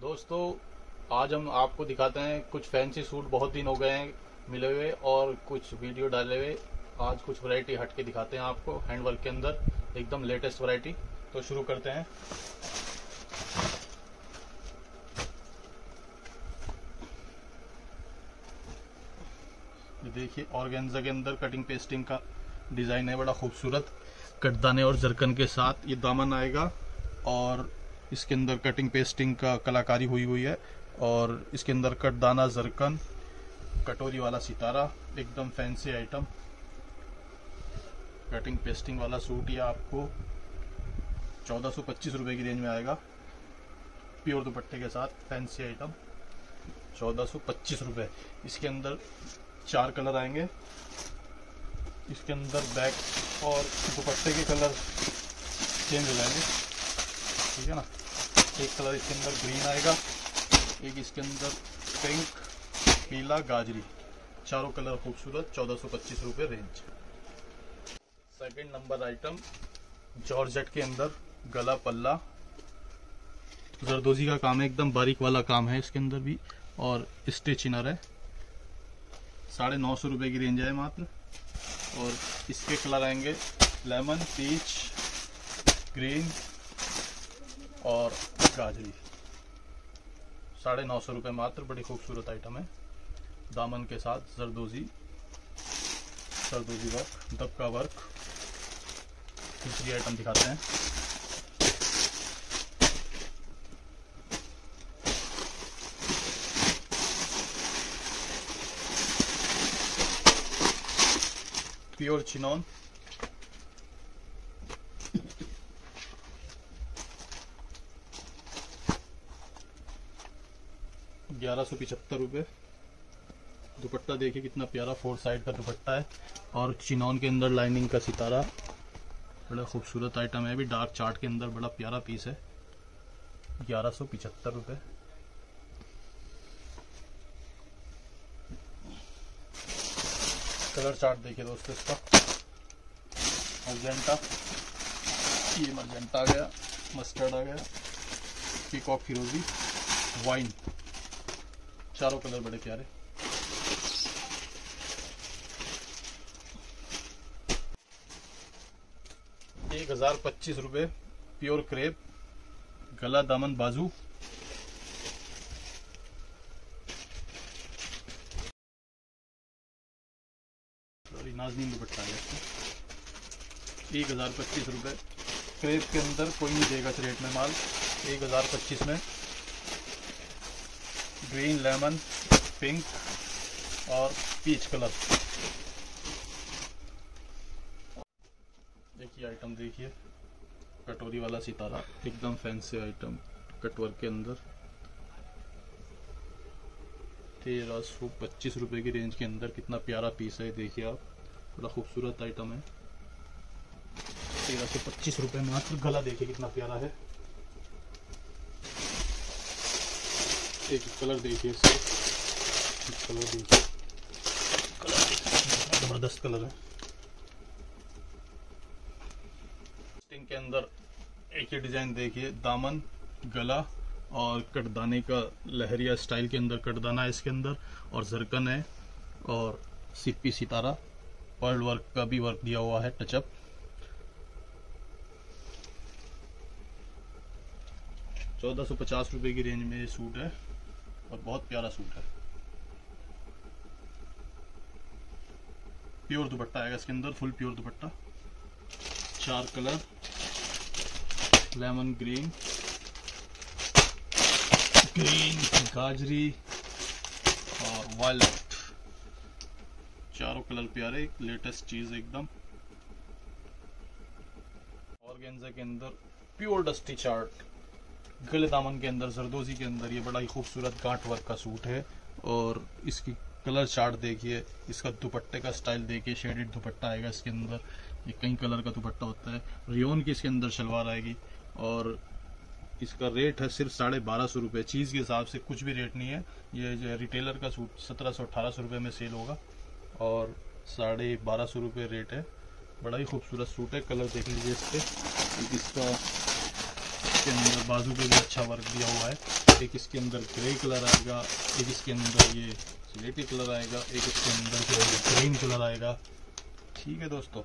दोस्तों, आज हम आपको दिखाते हैं कुछ फैंसी सूट बहुत दिन हो गए हैं मिले हुए और कुछ वीडियो डाले हुए। आज कुछ वैरायटी हट के दिखाते हैं आपको हैंडवर्क के अंदर एकदम लेटेस्ट वैरायटी तो शुरू करते हैं। देखिए ऑर्गेन्जा के अंदर कटिंग पेस्टिंग का डिज़ाइन है, बड़ा खूबसूरत। कटदाने और जरकन के साथ ये दामन आएगा और इसके अंदर कटिंग पेस्टिंग का कलाकारी हुई हुई है और इसके अंदर कटदाना जरकन कटोरी वाला सितारा, एकदम फैंसी आइटम कटिंग पेस्टिंग वाला सूट ये आपको चौदह सौ पच्चीस रुपए की रेंज में आएगा। प्योर दुपट्टे के साथ फैंसी आइटम चौदह सौ पच्चीस रुपए। इसके अंदर चार कलर आएँगे। इसके अंदर बैक और दुपट्टे के कलर चेंज हो जाएँगे। ठीक है ना? एक कलर इसके अंदर ग्रीन आएगा। एक इसके अंदर पिंक पीला, गाजरी। चारों कलर खूबसूरत, चौदह सौ पच्चीस रुपये range second number item georgette के अंदर गला पल्ला। जरदोजी का काम है, एकदम बारीक वाला काम है इसके अंदर भी, और स्टिच इनर है। साढ़े नौ सौ रुपये की रेंज है मात्र। और इसके कलर आएँगे लेमन पीच ग्रीन और गाजरी साढ़े नौ सौ रुपये मात्र, बड़ी खूबसूरत आइटम है। दामन के साथ जरदोजी सरदोजी वर्क दबका वर्क तीसरी आइटम दिखाते हैं। प्योर चिनॉन ग्यारह सौ पिछहत्तर रुपये दुपट्टा देखिए कितना प्यारा फोर साइड का दुपट्टा है। और चिनॉन के अंदर लाइनिंग का सितारा। बड़ा खूबसूरत आइटम है। भी डार्क चार्ट के अंदर बड़ा प्यारा पीस है। ग्यारह सौ पिछहत्तर रुपये कलर चार्ट देखिए दोस्तों इसका। मर्जेंटा ये मर्जेंटा आ गया। मस्टर्ड आ गया। पीकॉक फिरोजी। वाइन चारों कलर बड़े प्यारे। एक हज़ार पच्चीस रुपये प्योर क्रेप, गला दामन बाजू। दुपट्टा है एक हज़ार पच्चीस रुपये क्रेप के अंदर कोई नहीं देगा इस रेट में माल। एक हज़ार पच्चीस में। ग्रीन लेमन पिंक और पीच कलर देखिए आइटम देखिए। कटोरी वाला सितारा, एकदम फैंसी आइटम कटवर्क के अंदर। तेरह सौ पच्चीस रुपए की रेंज के अंदर। कितना प्यारा पीस है देखिए आप। बड़ा खूबसूरत आइटम है। तेरह सौ पच्चीस रुपए मात्र। गला देखिए कितना प्यारा है। एक कलर देखिए कलर देखिए। ज़बरदस्त कलर है। के अंदर एक ही डिज़ाइन देखिए, दामन, गला और कटदाने का लहरिया स्टाइल के अंदर कटदाना है इसके अंदर, और जरकन है, और सिप्पी सितारा पर्ल वर्क का भी वर्क दिया हुआ है, टचअप। चौदह सौ पचास रुपए की रेंज में ये सूट है। और बहुत प्यारा सूट है। प्योर दुपट्टा आएगा इसके अंदर फुल प्योर दुपट्टा। चार कलर लेमन ग्रीन ग्रीन गाजरी और वायलट चारों कलर प्यारे लेटेस्ट चीज़ एकदम। ऑर्गेन्जा के अंदर प्योर डस्टी चार्ट गले दामन के अंदर जरदोजी के अंदर ये बड़ा ही खूबसूरत गांठ वर्क का सूट है और इसकी कलर चार्ट देखिए, इसका दुपट्टे का स्टाइल देखिए, शेडेड दुपट्टा आएगा इसके अंदर, ये कई कलर का दुपट्टा होता है, रियोन की इसके अंदर शलवार आएगी और इसका रेट है सिर्फ़ साढ़े बारह सौ रुपये चीज़ के हिसाब से कुछ भी रेट नहीं है, ये रिटेलर का सूट सत्रह सौ, अठारह सौ रुपये में सेल होगा और साढ़े बारह सौ रुपये रेट है। बड़ा ही खूबसूरत सूट है कलर देख लीजिए इस पर इसका इसके अंदर बाजू पे भी अच्छा वर्क दिया हुआ है। एक इसके अंदर ग्रे कलर आएगा, एक इसके अंदर ये स्लेटी कलर आएगा, एक इसके अंदर जो है ग्रीन कलर आएगा। ठीक है दोस्तों,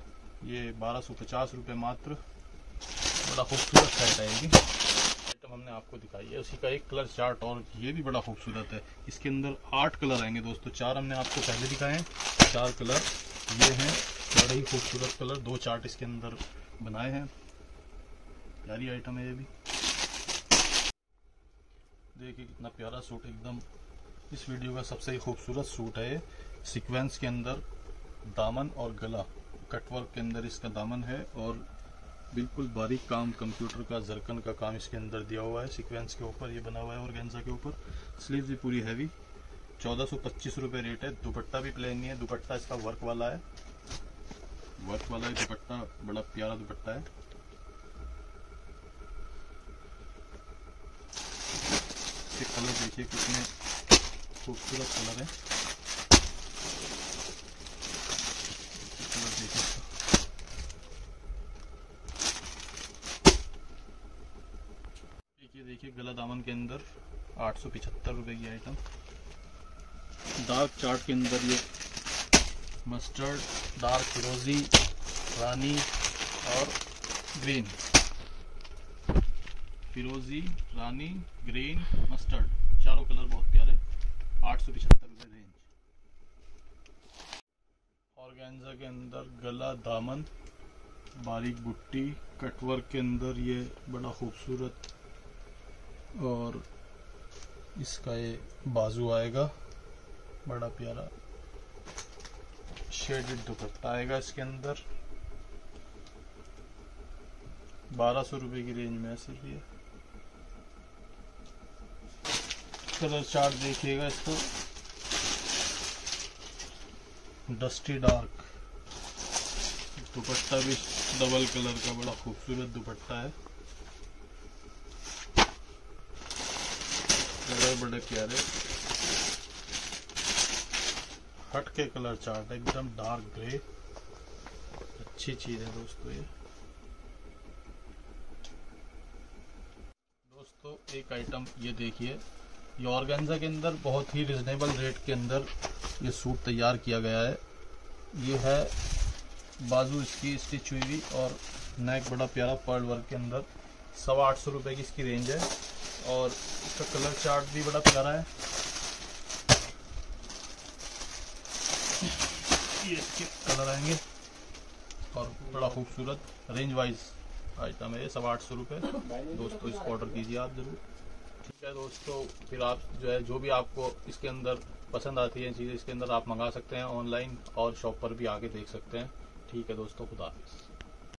ये बारह सौ पचास रुपये मात्र। बड़ा खूबसूरत सेट आएगी आइटम हमने आपको दिखाई है, उसी का एक कलर चार्ट और ये भी बड़ा खूबसूरत है। इसके अंदर आठ कलर आएँगे दोस्तों, चार हमने आपको पहले दिखाए हैं। चार कलर ये हैं, बड़े ही खूबसूरत कलर दो चार्ट इसके अंदर बनाए हैं। प्यारी आइटम है ये भी। देखिए कितना प्यारा सूट एकदम। इस वीडियो का सबसे खूबसूरत सूट है सीक्वेंस के अंदर दामन और गला। कटवर्क के अंदर इसका दामन है और बिल्कुल बारीक काम कंप्यूटर का जरकन का काम इसके अंदर दिया हुआ है। सीक्वेंस के ऊपर ये बना हुआ है और गेंजा के ऊपर। स्लीव भी पूरी हैवी चौदह सौ पच्चीस रुपये रेट है। दुपट्टा भी प्लेन नहीं है। दुपट्टा इसका वर्क वाला है। वर्क वाला ही दुपट्टा, बड़ा प्यारा दुपट्टा है। कलर देखिए कितने खूबसूरत कलर है। देखिए। गला दामन के अंदर आठ सौ पिछहत्तर रुपये की आइटम डार्क चार्ट के अंदर ये मस्टर्ड डार्क फिरोजी रानी और ग्रीन फिरोजी, रानी, ग्रीन, मस्टर्ड। चारों कलर बहुत प्यारे। आठ सौ पिछहत्तर रुपये रेंज ऑर्गेन्जा के अंदर गला दामन, बारीक बुट्टी कटवर्क के अंदर ये बड़ा खूबसूरत और इसका ये बाजू आएगा, बड़ा प्यारा। शेडेड दुपट्टा आएगा इसके अंदर। बारह सौ रुपये की रेंज में है सिर्फ़ ये। कलर चार्ट देखिएगा इसको। डस्टी डार्क दुपट्टा भी डबल कलर का बड़ा खूबसूरत दुपट्टा है। कलर बड़े, प्यारे। हट के कलर चार्ट एकदम डार्क ग्रे अच्छी चीज़ है दोस्तों ये। दोस्तों, एक आइटम ये देखिए। ये के अंदर बहुत ही रिजनेबल रेट के अंदर ये सूट तैयार किया गया है। ये है बाजू इसकी स्टिच हुई हुई और नेक बड़ा प्यारा पर्ल वर्क के अंदर। सवा आठ सौ रुपये की इसकी रेंज है और इसका कलर चार्ट भी बड़ा प्यारा है। ये इसके कलर आएँगे और बड़ा खूबसूरत रेंज वाइज आइटम है सवा आठ सौ रुपये दोस्तों, इसको ऑर्डर कीजिए आप ज़रूर। ठीक है दोस्तों, फिर आप जो है, जो भी आपको इसके अंदर पसंद आती है चीज़ें, इसके अंदर आप मंगा सकते हैं ऑनलाइन और शॉप पर भी आके देख सकते हैं। ठीक है दोस्तों, खुदा हाफिज़।